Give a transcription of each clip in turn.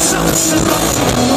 so, so, so.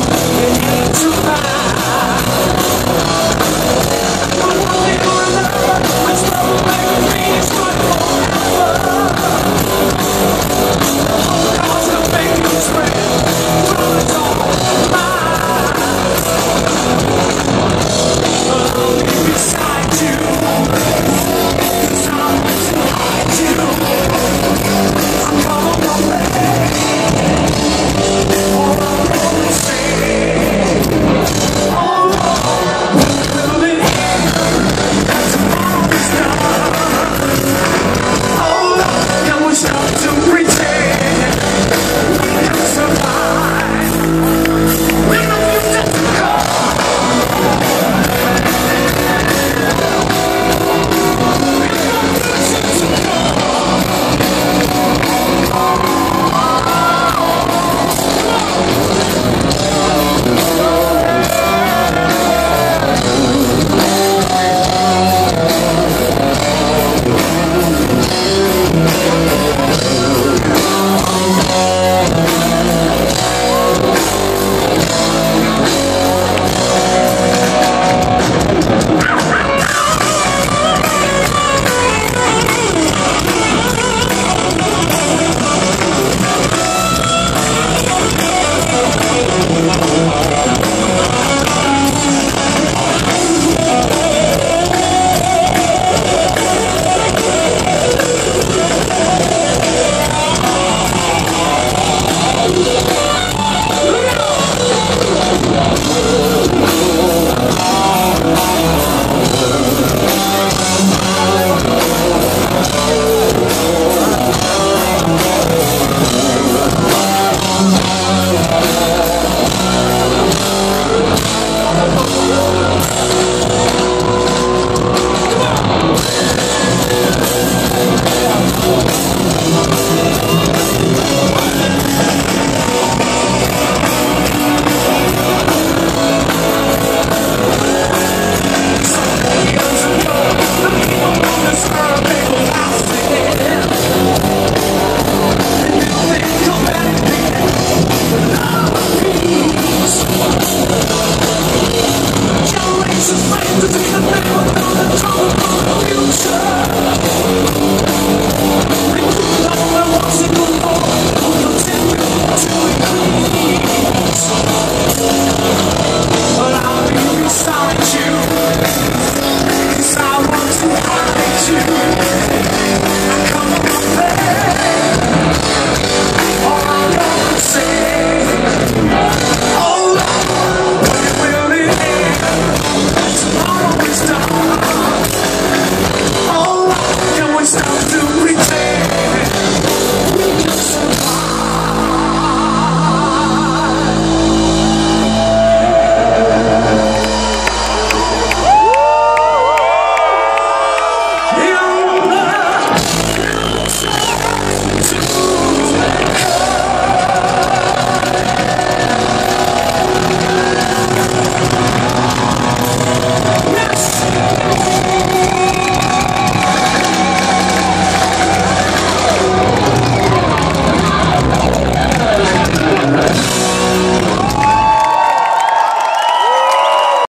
one star.